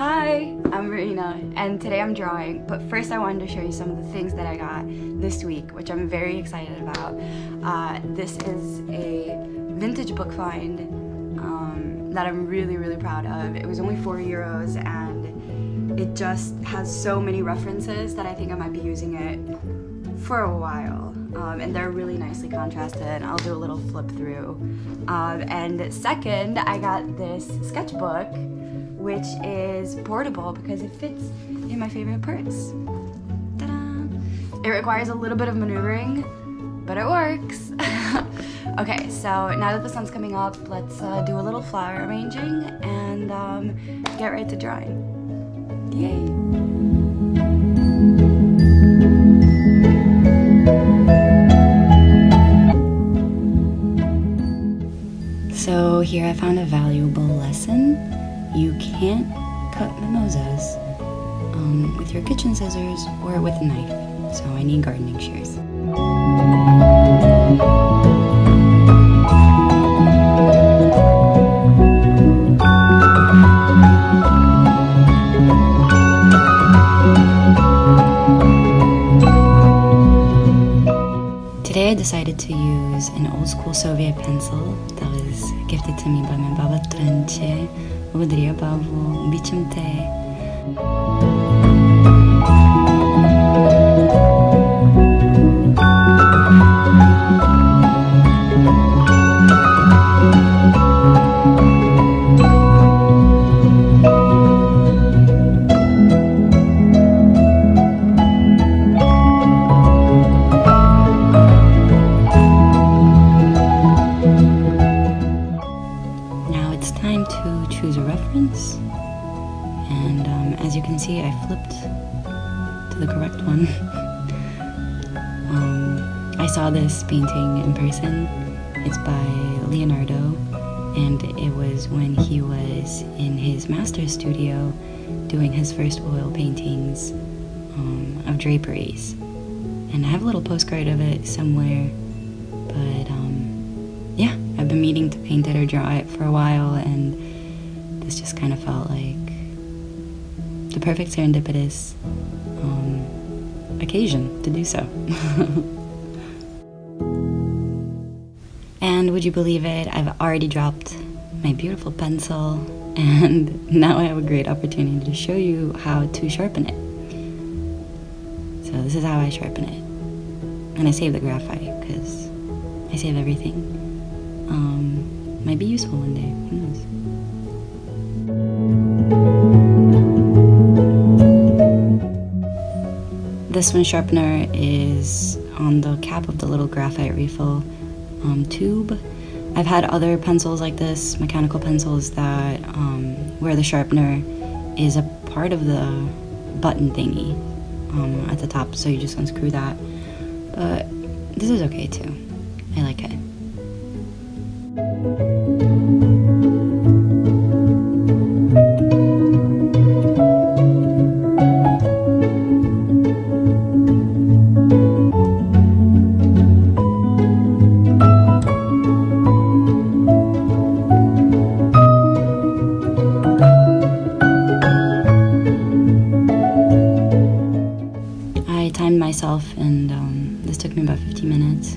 Hi, I'm Marina, and today I'm drawing. But first, I wanted to show you some of the things that I got this week, which I'm very excited about. Uh, this is a vintage book find um, that I'm really, really proud of. It was only four euros, and it just has so many references that I think I might be using it for a while. Um, and they're really nicely contrasted. I'll do a little flip through. Um, and second, I got this sketchbook which is portable because it fits in my favorite purse. It requires a little bit of maneuvering, but it works. okay, so now that the sun's coming up, let's uh, do a little flower arranging and um, get right to drawing. Yay! So here I found a valuable lesson you can't cut mimosas um, with your kitchen scissors or with a knife, so I need gardening shears. Today I decided to use an old school Soviet pencil that was gifted to me by my Baba Trenche Udria Bavo, biçim see I flipped to the correct one. um, I saw this painting in person. It's by Leonardo and it was when he was in his master's studio doing his first oil paintings um, of draperies. And I have a little postcard of it somewhere, but um, yeah, I've been meaning to paint it or draw it for a while and this just kind of felt like the perfect serendipitous um, occasion to do so. and would you believe it? I've already dropped my beautiful pencil, and now I have a great opportunity to show you how to sharpen it. So, this is how I sharpen it. And I save the graphite because I save everything. Um, might be useful one day. Who knows? This one sharpener is on the cap of the little graphite refill um, tube. I've had other pencils like this, mechanical pencils that um, where the sharpener is a part of the button thingy um, at the top, so you just unscrew that. But this is okay too. I like it. Myself, and um, this took me about 15 minutes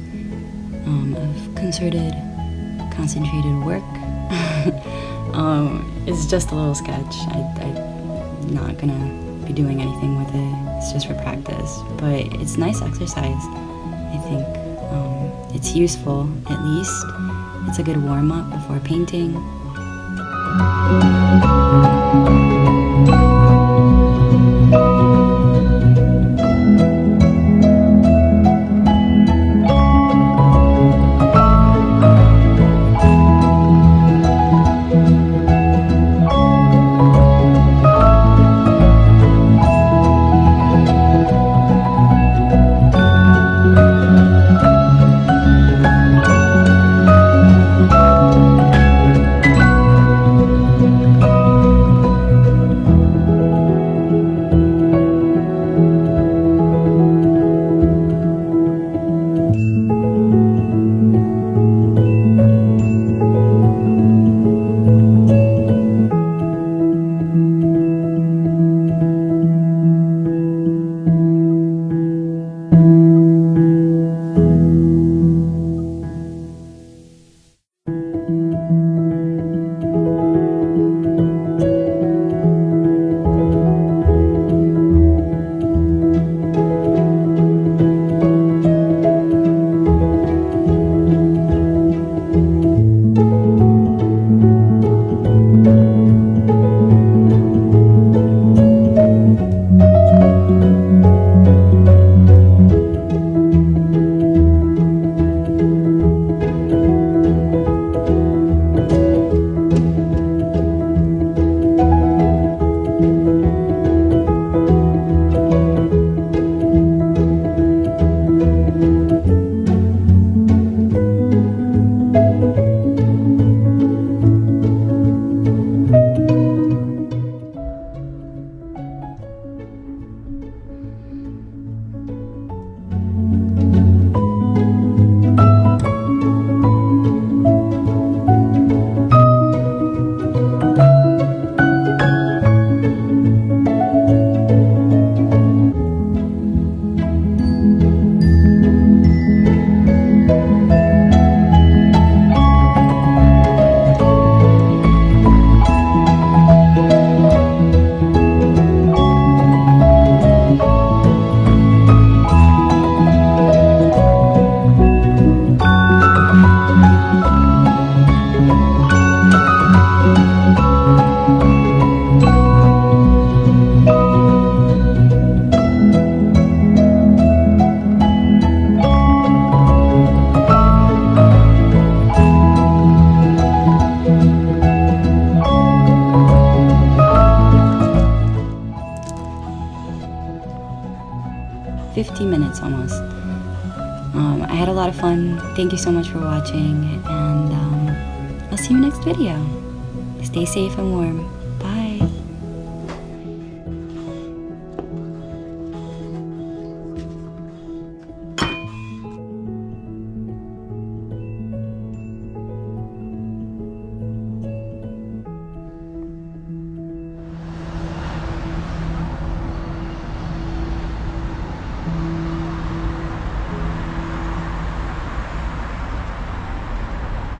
um, of concerted, concentrated work. um, it's just a little sketch. I, am not gonna be doing anything with it. It's just for practice, but it's nice exercise. I think um, it's useful at least. It's a good warm up before painting. 15 minutes almost. Um, I had a lot of fun. Thank you so much for watching, and um, I'll see you next video. Stay safe and warm.